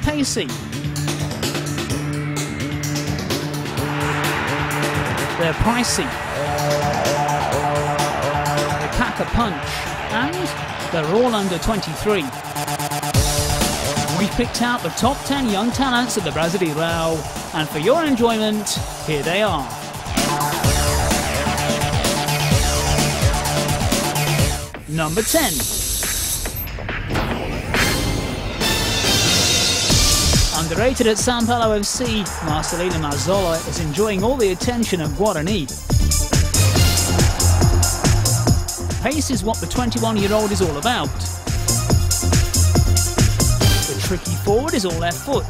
They're pacey. They're pricey. Pack a punch. And they're all under 23. We've picked out the top 10 young talents of the Brasileirão, and for your enjoyment, here they are. Number 10. Underrated at San Paulo FC, Marcelino Mazzola is enjoying all the attention of Guarani. Pace is what the 21 year old is all about. The tricky forward is all left foot.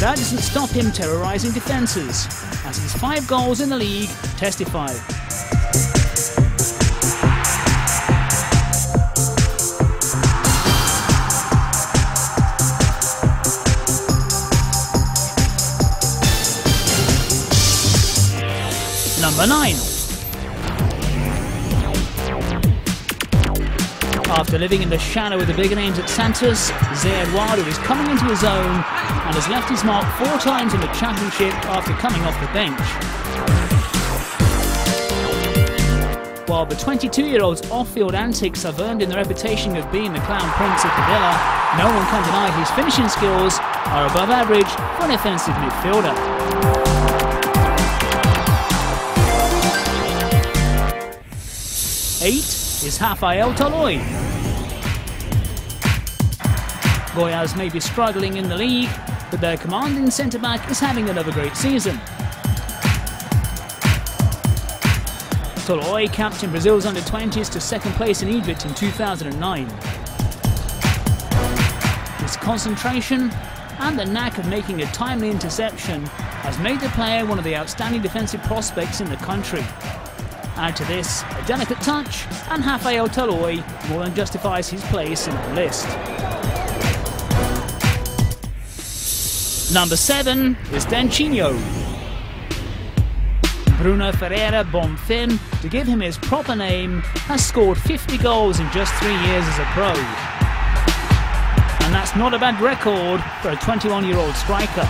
That doesn't stop him terrorising defences, as his five goals in the league testify. Number 9. After living in the shadow of the bigger names at Santos, Eduardo is coming into his own and has left his mark four times in the championship after coming off the bench. While the 22-year-old's off-field antics have earned him the reputation of being the clown prince of the Villa, no one can deny his finishing skills are above average for an offensive midfielder. Eight is Rafael Toloi. Goiás may be struggling in the league, but their commanding centre-back is having another great season. Toloi captained Brazil's under-20s to second place in Egypt in 2009. His concentration and the knack of making a timely interception has made the player one of the outstanding defensive prospects in the country. Add to this a delicate touch, and Rafael Toloi more than justifies his place in the list. Number 7 is Dentinho. Bruno Ferreira Bonfim, to give him his proper name, has scored 50 goals in just three years as a pro. And that's not a bad record for a 21 year old striker.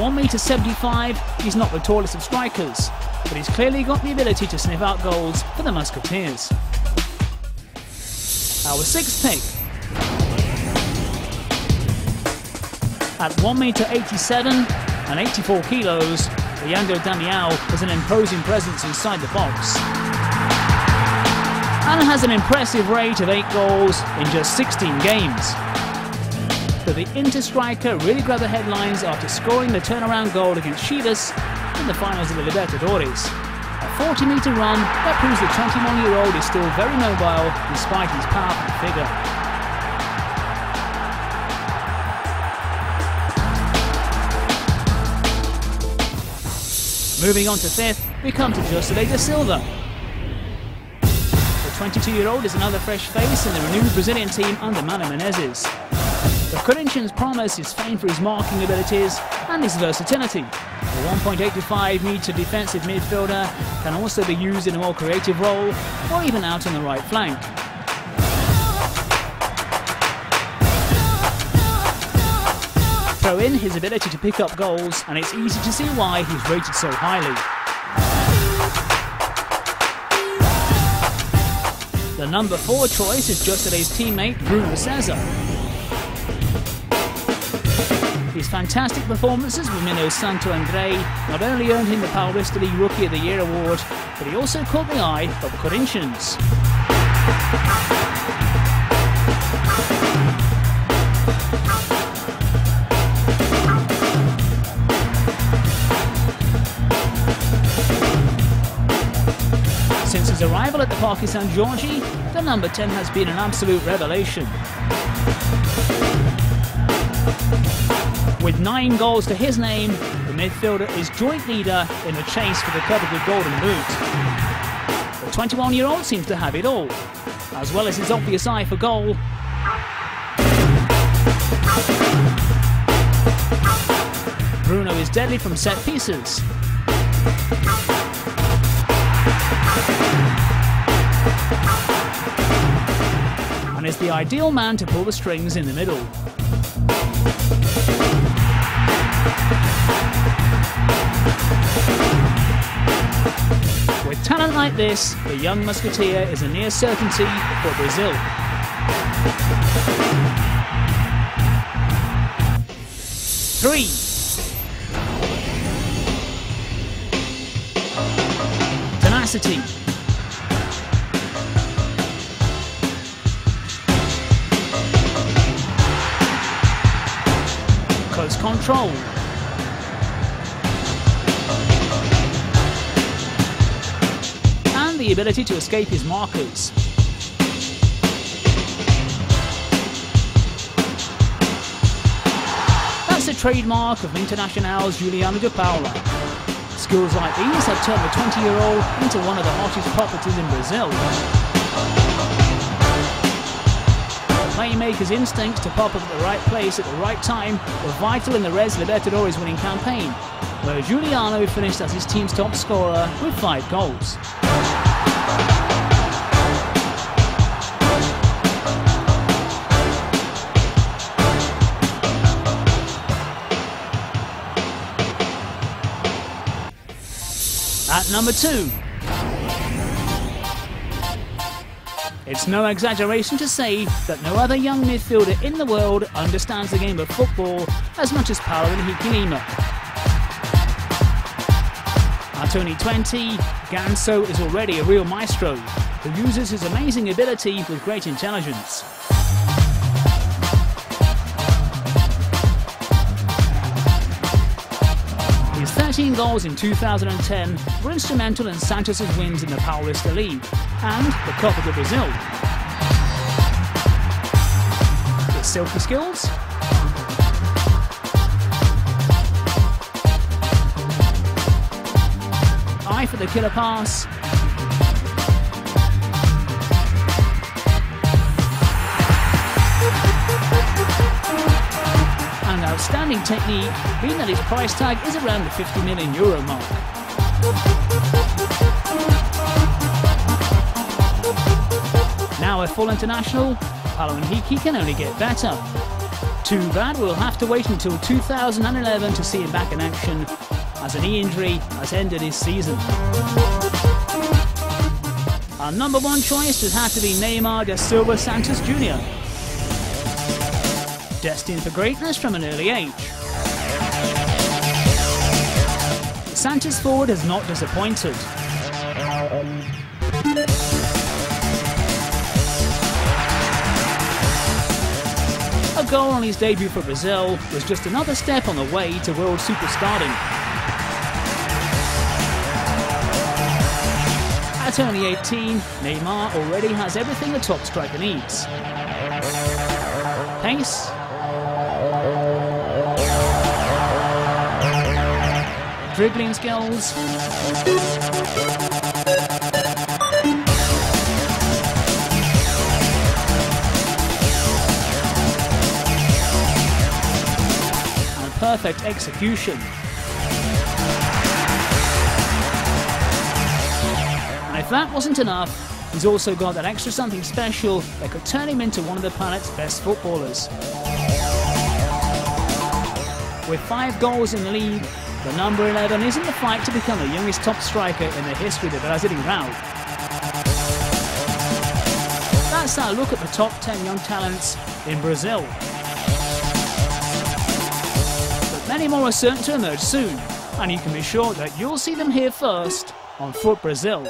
At 1 metre 75, he's not the tallest of strikers, but he's clearly got the ability to sniff out goals for the Musketeers. Our sixth pick. At 1 metre 87 and 84 kilos, Leandro Damião has an imposing presence inside the box. And has an impressive rate of 8 goals in just 16 games. But the Inter striker really grabbed the headlines after scoring the turnaround goal against Chivas in the finals of the Libertadores. A 40 metre run that proves the 21 year old is still very mobile despite his powerful figure. Moving on to fifth, we come to Jucilei da Silva. The 22 year old is another fresh face in the renewed Brazilian team under Mano Menezes. The Corinthians promise is famed for his marking abilities and his versatility. The 1.85 metre defensive midfielder can also be used in a more creative role or even out on the right flank. Throw in his ability to pick up goals, and it's easy to see why he's rated so highly. The number four choice is Jucilei's teammate Bruno Cesar. His fantastic performances with Minho Santo André not only earned him the Paulista League Rookie of the Year award, but he also caught the eye of the Corinthians. Since his arrival at the Parque San Jorge, the number 10 has been an absolute revelation. With nine goals to his name, the midfielder is joint leader in the chase for the coveted Golden Boot. The 21 year old seems to have it all, as well as his obvious eye for goal. Bruno is deadly from set pieces. And is the ideal man to pull the strings in the middle. With talent like this, the young musketeer is a near certainty for Brazil. Three. Tenacity. Close control. The ability to escape his markers. That's the trademark of Internacional's Giuliano de Paula. Skills like these have turned the 20-year-old into one of the hottest properties in Brazil. Playmaker's instincts to pop up at the right place at the right time were vital in the Res Libertadores winning campaign, where Giuliano finished as his team's top scorer with five goals. Number two, It's no exaggeration to say that no other young midfielder in the world understands the game of football as much as Henrique Lima. At only 20, Ganso is already a real maestro who uses his amazing ability with great intelligence. His 13 goals in 2010 were instrumental in Santos' wins in the Paulista League and the Copa do Brasil. His silky skills eye for the killer pass outstanding technique, being that his price tag is around the 50 million euro mark. Now a full international, Henrique can only get better. Too bad we'll have to wait until 2011 to see him back in action, as a knee injury has ended his season. Our number one choice has had to be Neymar da Silva Santos Jr destined for greatness from an early age. Santos forward has not disappointed. A goal on his debut for Brazil was just another step on the way to world superstardom. At only 18, Neymar already has everything a top striker needs. Pace, dribbling skills. And perfect execution. And if that wasn't enough, he's also got that extra something special that could turn him into one of the planet's best footballers. With five goals in the league, the number 11 is in the fight to become the youngest top striker in the history of the Brasileirão. That's our look at the top 10 young talents in Brazil. But many more are certain to emerge soon, and you can be sure that you'll see them here first on Foot Brazil.